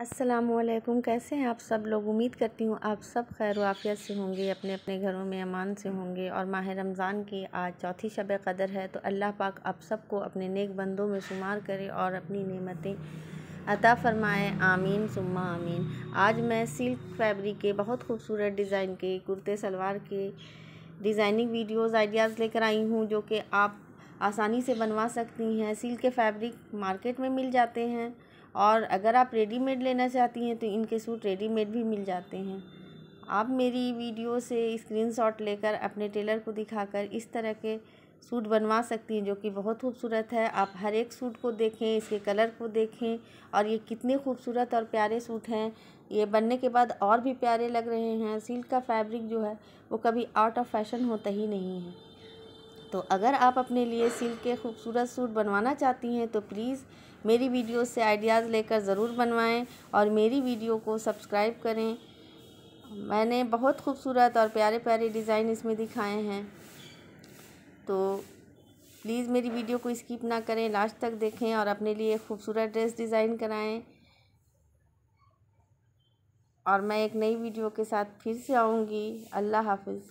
असलकुम कैसे हैं आप सब लोग? उम्मीद करती हूँ आप सब खैर वाफियत से होंगे, अपने अपने घरों में अमान से होंगे। और माह रमज़ान की आज चौथी शब कदर है तो अल्लाह पाक आप सबको अपने नेक बंदों में शुमार करे और अपनी नेमतें अता फ़रमाए। आमीन, सुम्मा आमीन। आज मैं सिल्क फैब्रिक के बहुत खूबसूरत डिज़ाइन के, कुर्ते, सलवार के डिज़ाइनिंग वीडियोज़, आइडियाज़ लेकर आई हूँ, जो कि आप आसानी से बनवा सकती हैं। सिल्क के फैब्रिक मार्केट में मिल जाते हैं। और अगर आप रेडीमेड लेना चाहती हैं तो इनके सूट रेडीमेड भी मिल जाते हैं। आप मेरी वीडियो से स्क्रीनशॉट लेकर अपने टेलर को दिखाकर इस तरह के सूट बनवा सकती हैं जो कि बहुत खूबसूरत है। आप हर एक सूट को देखें, इसके कलर को देखें और ये कितने खूबसूरत और प्यारे सूट हैं। ये बनने के बाद और भी प्यारे लग रहे हैं। सिल्क का फैब्रिक जो है वो कभी आउट ऑफ़ फ़ैशन होता ही नहीं है। तो अगर आप अपने लिए सिल्क के खूबसूरत सूट बनवाना चाहती हैं तो प्लीज़ मेरी वीडियो से आइडियाज़ लेकर ज़रूर बनवाएँ और मेरी वीडियो को सब्सक्राइब करें। मैंने बहुत खूबसूरत और प्यारे प्यारे डिज़ाइन इसमें दिखाए हैं। तो प्लीज़ मेरी वीडियो को स्किप ना करें, लास्ट तक देखें और अपने लिए खूबसूरत ड्रेस डिज़ाइन कराएँ। और मैं एक नई वीडियो के साथ फिर से आऊँगी। अल्लाह हाफिज़।